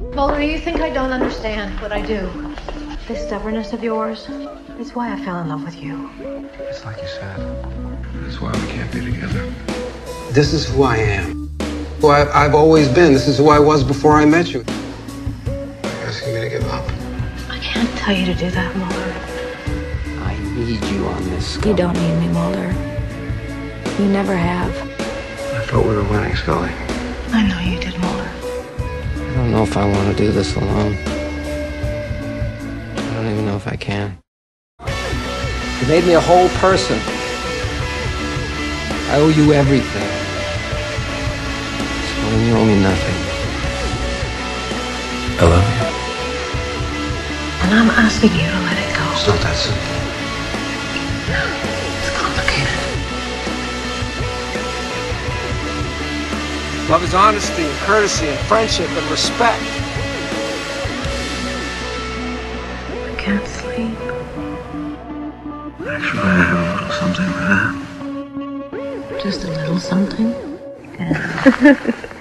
Mulder, you think I don't understand what I do? This stubbornness of yours is why I fell in love with you. It's like you said. That's why we can't be together. This is who I am. Who I, I've always been. This is who I was before I met you. You're asking me to give up. I can't tell you to do that, Mulder. I need you on this. You don't need me, Mulder. You never have. I thought we were winning, Scully. I know you did, don't know if I want to do this alone. I don't even know if I can. You made me a whole person. I owe you everything. So you owe me nothing. I love you. And I'm asking you to let it go. It's not that simple. Love is honesty and courtesy and friendship and respect. I can't sleep. Actually, I have a little something for that. Just a little something.